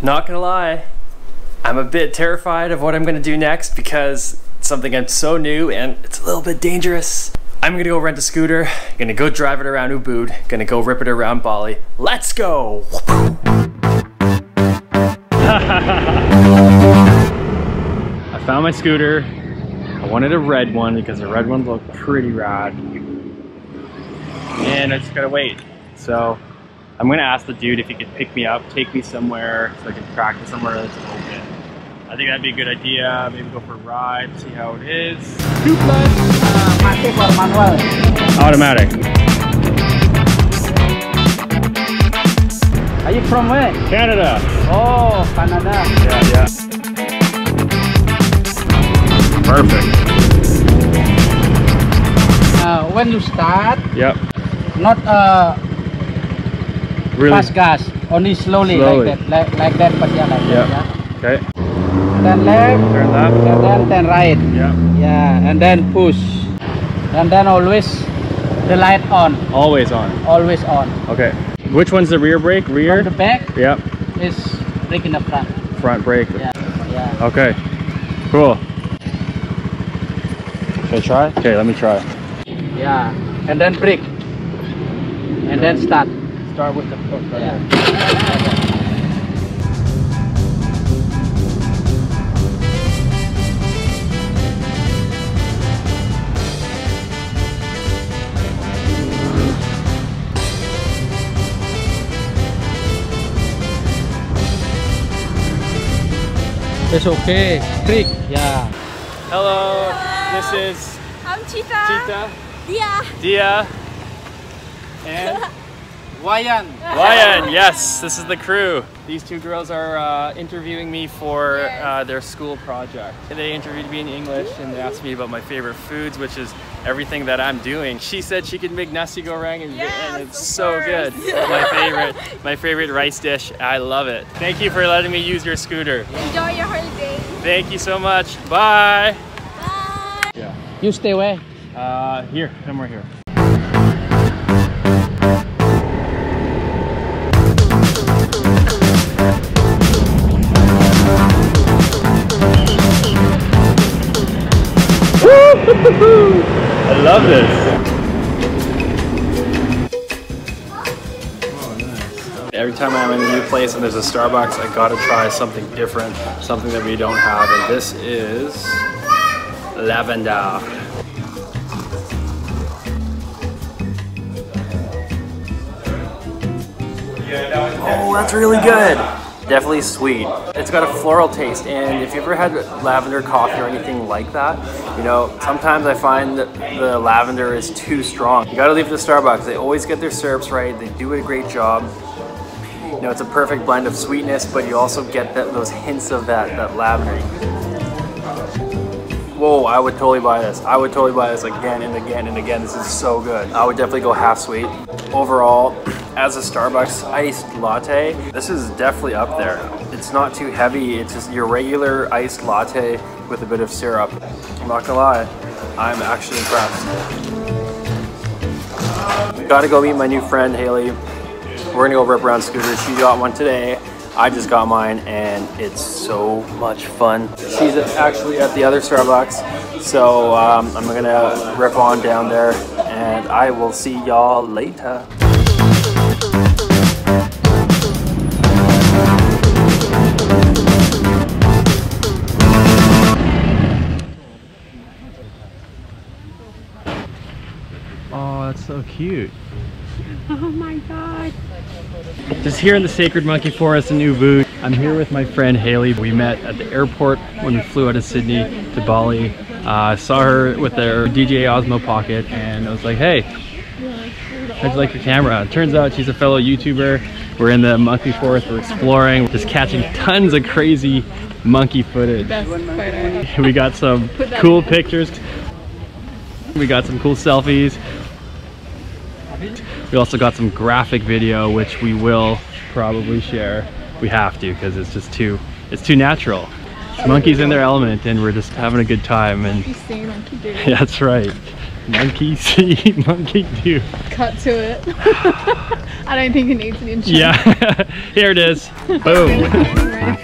Not gonna lie, I'm a bit terrified of what I'm gonna do next because it's something I'm so new and it's a little bit dangerous. I'm gonna go rent a scooter, gonna go drive it around Ubud, gonna go rip it around Bali. Let's go! I found my scooter. I wanted a red one because the red ones look pretty rad. And I just gotta wait. So I'm gonna ask the dude if he could pick me up, take me somewhere so I can practice somewhere that's open. I think that'd be a good idea. Maybe go for a ride, see how it is. Two plus. Matic? Automatic. Are you from where? Canada. Oh, Canada. Yeah, yeah. Perfect. Uh, when you start, Yep. not uh, Really. fast gas, only slowly, Slowly. like that, like, like that, but yeah, like Yeah. that. Yeah. Okay. Then left, Turn left. and then then right. Yeah. Yeah, and then push, and then always the light on, Always on. always on. Okay. Which one's the rear brake? From Rear? the back Yep. is brake in the front. Front brake. Yeah, yeah. Okay. Cool. Should I try? Okay, let me try. Yeah, and then brake, and then start. Start with the foot. Yeah. It's okay. Trick. Yeah. Hello. This is I'm Chita. Tita, Dia. Dia, and Wayan. Ryan. Yes, this is the crew. These two girls are uh, interviewing me for uh, their school project. They interviewed me in English and they asked me about my favorite foods, which is everything that I'm doing. She said she could make nasi goreng and, Yes, and it's so course. good. my favorite, my favorite rice dish. I love it. Thank you for letting me use your scooter. Enjoy your holiday. Thank you so much. Bye. Bye. Yeah. You stay where? Uh, here, somewhere here. I love this. Every time I'm in a new place and there's a Starbucks, I gotta try something different, something that we don't have, and this is lavender. Oh, that's really good. Definitely sweet. It's got a floral taste, and if you ever had lavender coffee or anything like that, you know, sometimes I find that the lavender is too strong. You gotta leave it to Starbucks. They always get their syrups right. They do a great job. You know, it's a perfect blend of sweetness, but you also get that, those hints of that, that lavender. Whoa, I would totally buy this. I would totally buy this again and again and again. This is so good. I would definitely go half sweet. Overall, as a Starbucks iced latte, this is definitely up there. It's not too heavy. It's just your regular iced latte with a bit of syrup. I'm not gonna lie, I'm actually impressed. Gotta go meet my new friend, Hayley. We're gonna go rip around scooters. She got one today. I just got mine and it's so much fun. She's actually at the other Starbucks. So um, I'm gonna rip on down there and I will see y'all later. Oh, that's so cute. Oh my god. Just here in the Sacred Monkey Forest in Ubud. I'm here with my friend Hayley. We met at the airport when we flew out of Sydney to Bali. Uh, I saw her with her DJI Osmo Pocket and I was like, hey, how'd you like your camera? It turns out she's a fellow YouTuber. We're in the monkey forest, we're exploring, just catching tons of crazy monkey footage. We got some cool pictures. We got some cool selfies. We also got some graphic video, which we will probably share. We have to because it's just too, it's too natural. Monkeys in their element, and we're just having a good time. And Stay monkey yeah, that's right. Monkey see, monkey do. Cut to it. I don't think it needs an intro. Yeah, here it is. Boom.